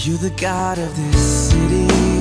You're the God of this city.